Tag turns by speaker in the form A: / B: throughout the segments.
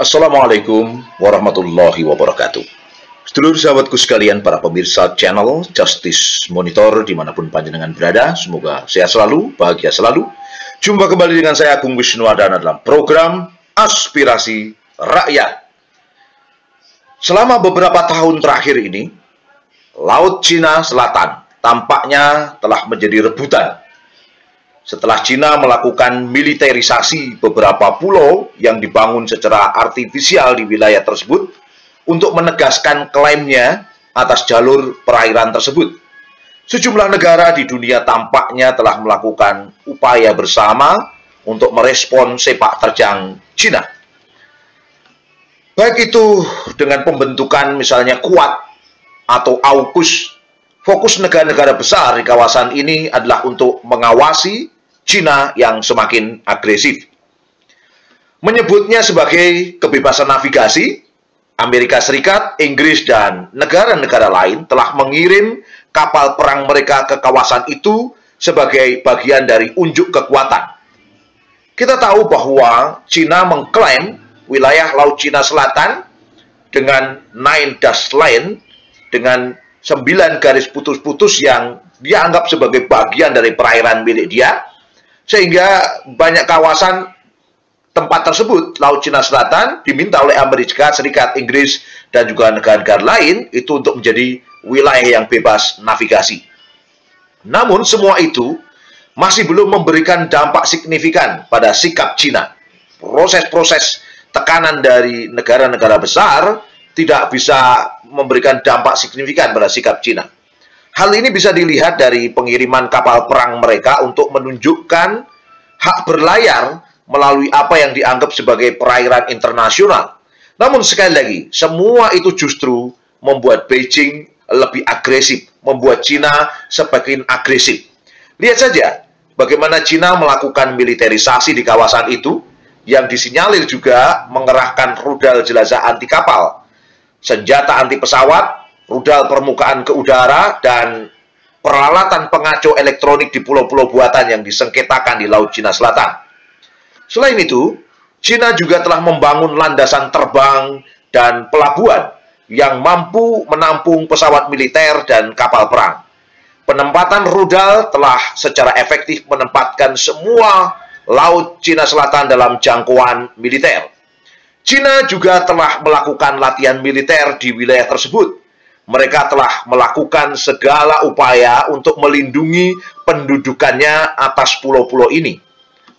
A: Assalamualaikum warahmatullahi wabarakatuh. Sedulur sahabatku sekalian, para pemirsa channel Justice Monitor di mana pun panjenengan berada, semoga sehat selalu, bahagia selalu. Jumpa kembali dengan saya Agung Wisnuwardana dalam program Aspirasi Rakyat. Selama beberapa tahun terakhir ini, Laut Cina Selatan tampaknya telah menjadi rebutan setelah Cina melakukan militerisasi beberapa pulau yang dibangun secara artifisial di wilayah tersebut untuk menegaskan klaimnya atas jalur perairan tersebut. Sejumlah negara di dunia tampaknya telah melakukan upaya bersama untuk merespon sepak terjang Cina. Baik itu dengan pembentukan misalnya kuat atau AUKUS, fokus negara-negara besar di kawasan ini adalah untuk mengawasi Cina yang semakin agresif. Menyebutnya sebagai kebebasan navigasi, Amerika Serikat, Inggris, dan negara-negara lain telah mengirim kapal perang mereka ke kawasan itu sebagai bagian dari unjuk kekuatan. Kita tahu bahwa Cina mengklaim wilayah Laut Cina Selatan dengan Nine Dash Line dengan sembilan garis putus-putus yang dianggap sebagai bagian dari perairan milik dia sehingga banyak kawasan tempat tersebut, Laut Cina Selatan, diminta oleh Amerika Serikat, Inggris, dan juga negara-negara lain itu untuk menjadi wilayah yang bebas navigasi. Namun semua itu masih belum memberikan dampak signifikan pada sikap Cina. Proses-proses tekanan dari negara-negara besar tidak bisa memberikan dampak signifikan pada sikap Cina. Hal ini bisa dilihat dari pengiriman kapal perang mereka untuk menunjukkan hak berlayar melalui apa yang dianggap sebagai perairan internasional. Namun sekali lagi, semua itu justru membuat Beijing lebih agresif, membuat Cina semakin agresif. Lihat saja bagaimana Cina melakukan militerisasi di kawasan itu yang disinyalir juga mengerahkan rudal jelajah anti kapal, senjata anti pesawat, rudal permukaan ke udara, dan peralatan pengaco elektronik di pulau-pulau buatan yang disengketakan di Laut Cina Selatan. Selain itu, Cina juga telah membangun landasan terbang dan pelabuhan yang mampu menampung pesawat militer dan kapal perang. Penempatan rudal telah secara efektif menempatkan semua Laut Cina Selatan dalam jangkauan militer. Cina juga telah melakukan latihan militer di wilayah tersebut mereka telah melakukan segala upaya untuk melindungi pendudukannya atas pulau-pulau ini.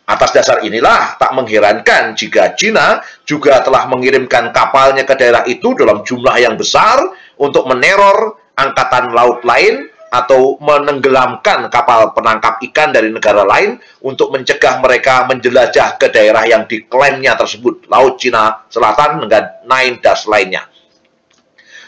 A: Atas dasar inilah tak mengherankan jika Cina juga telah mengirimkan kapalnya ke daerah itu dalam jumlah yang besar untuk meneror angkatan laut lain atau menenggelamkan kapal penangkap ikan dari negara lain untuk mencegah mereka menjelajah ke daerah yang diklaimnya tersebut, Laut Cina Selatan dengan Nine Dash lainnya.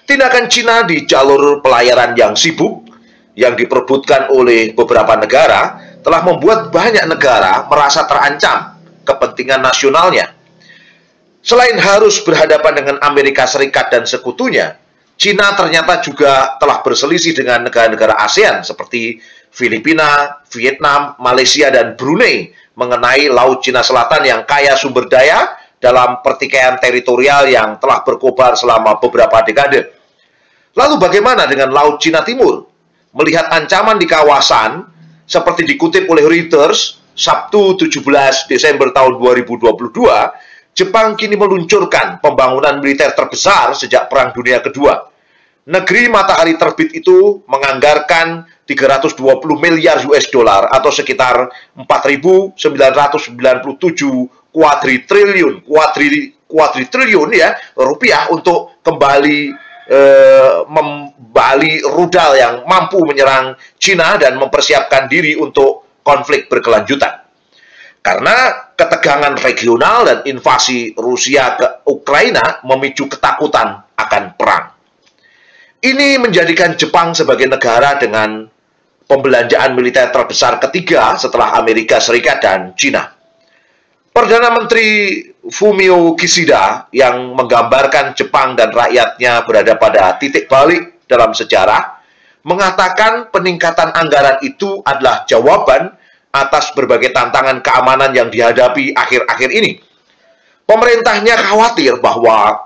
A: Tindakan Cina di jalur pelayaran yang sibuk yang diperbutkan oleh beberapa negara telah membuat banyak negara merasa terancam kepentingan nasionalnya. Selain harus berhadapan dengan Amerika Serikat dan sekutunya, Cina ternyata juga telah berselisih dengan negara-negara ASEAN seperti Filipina, Vietnam, Malaysia, dan Brunei mengenai Laut Cina Selatan yang kaya sumber daya dalam pertikaian teritorial yang telah berkobar selama beberapa dekade. Lalu bagaimana dengan Laut Cina Timur? Melihat ancaman di kawasan, seperti dikutip oleh Reuters, Sabtu 17 Desember tahun 2022, Jepang kini meluncurkan pembangunan militer terbesar sejak Perang Dunia Kedua. Negeri matahari terbit itu menganggarkan 320 miliar US dollar atau sekitar 4.997 kuadritriliun kuadri kuadritriliun ya rupiah untuk kembali eh, membali rudal yang mampu menyerang Cina dan mempersiapkan diri untuk konflik berkelanjutan. Karena ketegangan regional dan invasi Rusia ke Ukraina memicu ketakutan akan perang. Ini menjadikan Jepang sebagai negara dengan pembelanjaan militer terbesar ketiga setelah Amerika Serikat dan Cina. Perdana Menteri Fumio Kishida yang menggambarkan Jepang dan rakyatnya berada pada titik balik dalam sejarah, mengatakan peningkatan anggaran itu adalah jawaban atas berbagai tantangan keamanan yang dihadapi akhir-akhir ini. Pemerintahnya khawatir bahwa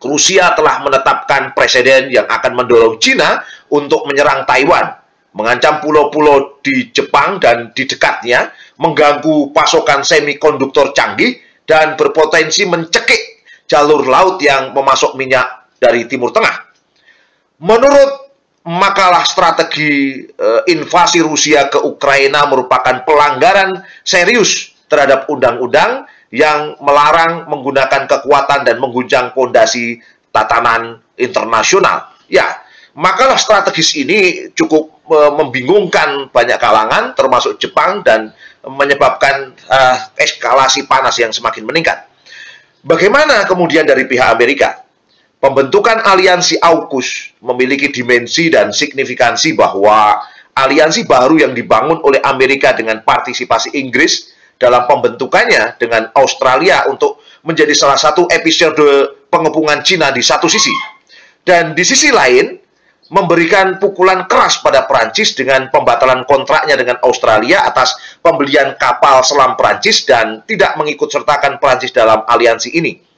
A: Rusia telah menetapkan presiden yang akan mendorong China untuk menyerang Taiwan, mengancam pulau-pulau di Jepang dan di dekatnya, mengganggu pasokan semikonduktor canggih, dan berpotensi mencekik jalur laut yang memasok minyak dari Timur Tengah. Menurut makalah strategi e, invasi Rusia ke Ukraina merupakan pelanggaran serius terhadap undang-undang yang melarang menggunakan kekuatan dan mengguncang fondasi tatanan internasional. Ya, makalah strategis ini cukup e, membingungkan banyak kalangan, termasuk Jepang, dan menyebabkan uh, eskalasi panas yang semakin meningkat. Bagaimana kemudian dari pihak Amerika? Pembentukan aliansi AUKUS memiliki dimensi dan signifikansi bahwa aliansi baru yang dibangun oleh Amerika dengan partisipasi Inggris dalam pembentukannya dengan Australia untuk menjadi salah satu episode pengepungan Cina di satu sisi. Dan di sisi lain, memberikan pukulan keras pada Prancis dengan pembatalan kontraknya dengan Australia atas pembelian kapal selam Prancis dan tidak mengikut sertakan Prancis dalam aliansi ini.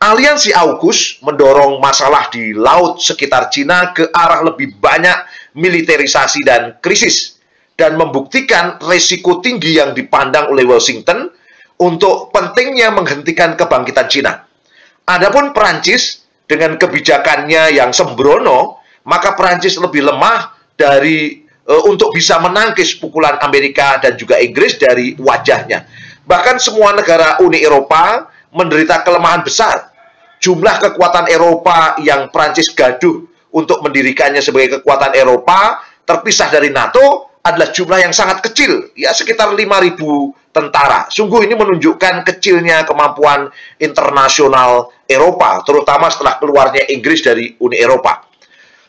A: Aliansi AUKUS mendorong masalah di laut sekitar Cina ke arah lebih banyak militerisasi dan krisis dan membuktikan resiko tinggi yang dipandang oleh Washington untuk pentingnya menghentikan kebangkitan Cina. Adapun Perancis dengan kebijakannya yang sembrono, maka Perancis lebih lemah dari e, untuk bisa menangkis pukulan Amerika dan juga Inggris dari wajahnya. Bahkan semua negara Uni Eropa menderita kelemahan besar. Jumlah kekuatan Eropa yang Prancis gaduh untuk mendirikannya sebagai kekuatan Eropa terpisah dari NATO adalah jumlah yang sangat kecil, ya sekitar 5.000 tentara. Sungguh ini menunjukkan kecilnya kemampuan internasional Eropa, terutama setelah keluarnya Inggris dari Uni Eropa.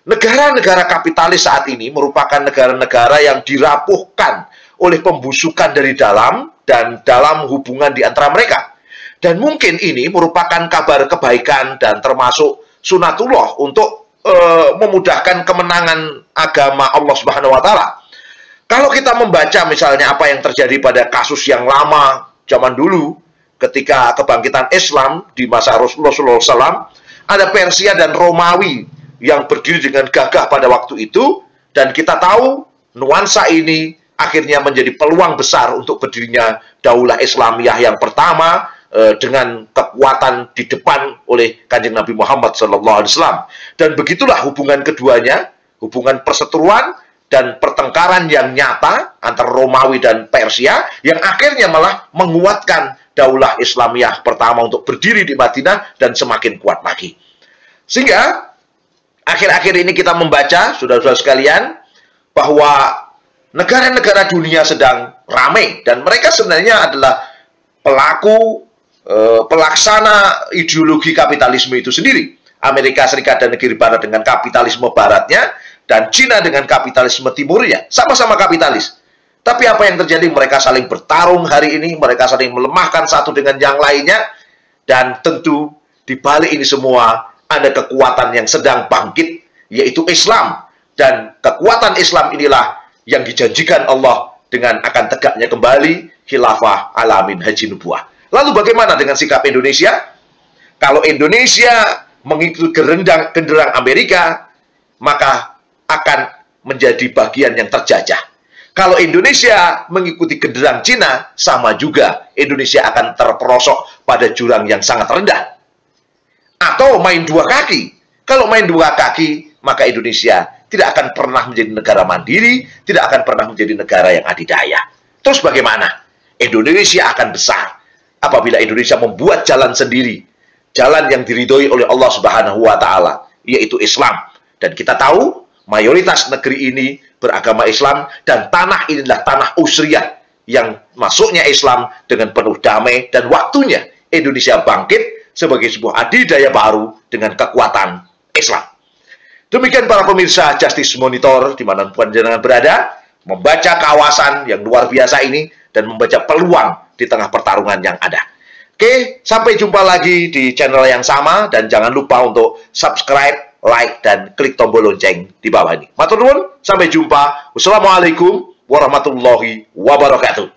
A: Negara-negara kapitalis saat ini merupakan negara-negara yang dirapuhkan oleh pembusukan dari dalam dan dalam hubungan di antara mereka. Dan mungkin ini merupakan kabar kebaikan dan termasuk sunatullah untuk uh, memudahkan kemenangan agama Allah Subhanahu wa taala. Kalau kita membaca misalnya apa yang terjadi pada kasus yang lama zaman dulu ketika kebangkitan Islam di masa Rasulullah SAW, ada Persia dan Romawi yang berdiri dengan gagah pada waktu itu dan kita tahu nuansa ini akhirnya menjadi peluang besar untuk berdirinya daulah Islamiyah yang pertama dengan kekuatan di depan oleh kanjeng Nabi Muhammad SAW dan begitulah hubungan keduanya hubungan perseteruan dan pertengkaran yang nyata antara Romawi dan Persia yang akhirnya malah menguatkan daulah Islamiyah pertama untuk berdiri di Madinah dan semakin kuat lagi. Sehingga akhir-akhir ini kita membaca, saudara-saudara sekalian, bahwa negara-negara dunia sedang ramai dan mereka sebenarnya adalah pelaku eh, pelaksana ideologi kapitalisme itu sendiri. Amerika Serikat dan negeri barat dengan kapitalisme baratnya dan Cina dengan kapitalisme timurnya sama-sama kapitalis. Tapi apa yang terjadi? Mereka saling bertarung hari ini, mereka saling melemahkan satu dengan yang lainnya, dan tentu di balik ini semua ada kekuatan yang sedang bangkit, yaitu Islam. Dan kekuatan Islam inilah yang dijanjikan Allah dengan akan tegaknya kembali khilafah alamin haji nubuah. Lalu bagaimana dengan sikap Indonesia? Kalau Indonesia mengikuti gerendang genderang Amerika, maka akan menjadi bagian yang terjajah. Kalau Indonesia mengikuti genderang Cina, sama juga Indonesia akan terperosok pada jurang yang sangat rendah. Atau main dua kaki. Kalau main dua kaki, maka Indonesia tidak akan pernah menjadi negara mandiri, tidak akan pernah menjadi negara yang adidaya. Terus bagaimana? Indonesia akan besar apabila Indonesia membuat jalan sendiri, jalan yang diridhoi oleh Allah Subhanahu wa taala, yaitu Islam. Dan kita tahu mayoritas negeri ini beragama Islam dan tanah inilah tanah usriyah yang masuknya Islam dengan penuh damai dan waktunya Indonesia bangkit sebagai sebuah adidaya baru dengan kekuatan Islam. Demikian para pemirsa Justice Monitor di mana pun jenengan berada, membaca kawasan yang luar biasa ini dan membaca peluang di tengah pertarungan yang ada. Oke, sampai jumpa lagi di channel yang sama dan jangan lupa untuk subscribe like, dan klik tombol lonceng di bawah ini. Matur nuwun, sampai jumpa. Wassalamualaikum warahmatullahi wabarakatuh.